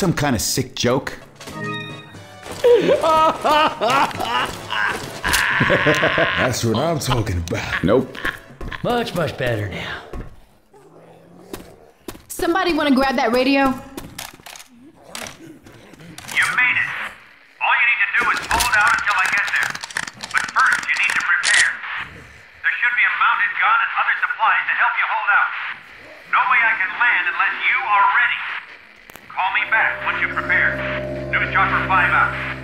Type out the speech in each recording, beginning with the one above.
Some kind of sick joke? That's what I'm talking about. Nope. Much, much better now. Somebody want to grab that radio? You made it. All you need to do is hold out until I get there. But first, you need to prepare. There should be a mounted gun and other supplies to help you hold out. No way I can land unless you are ready. Call me back once you're prepared. News Chopper 5 out.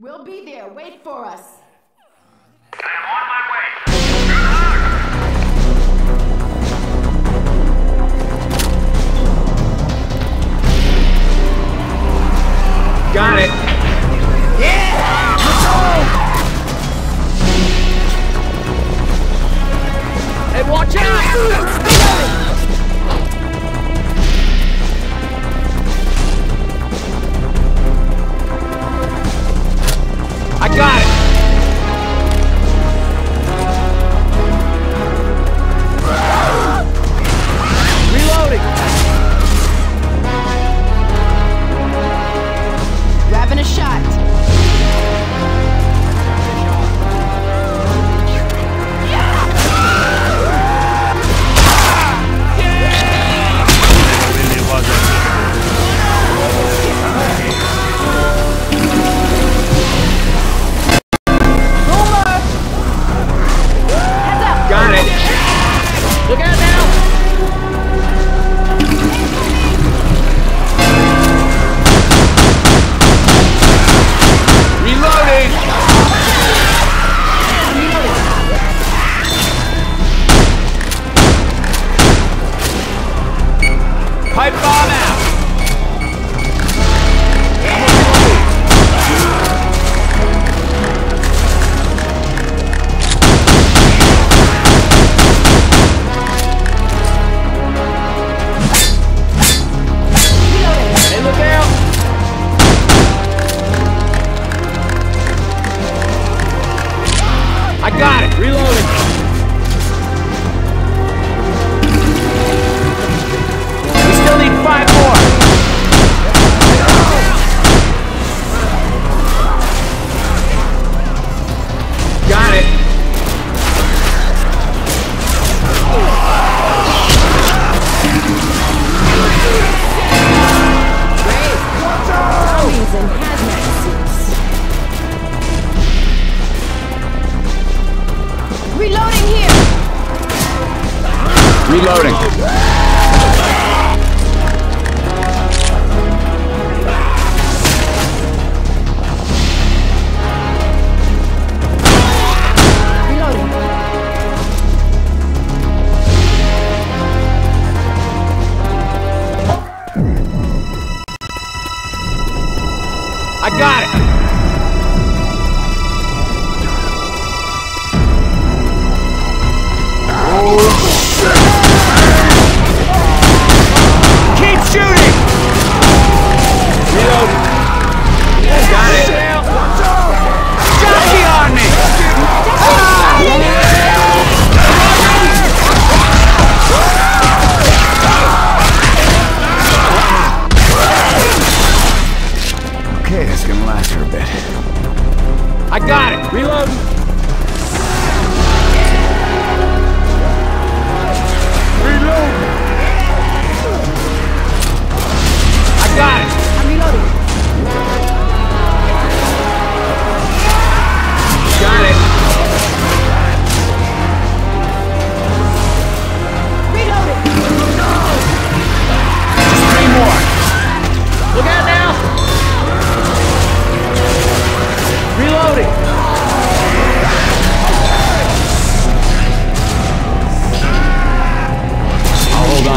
We'll be there. Wait for us. Reloading.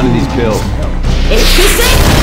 quantities, It's the.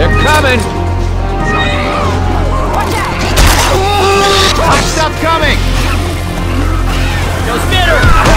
They're coming! Watch out! Stop coming! Go, spitter!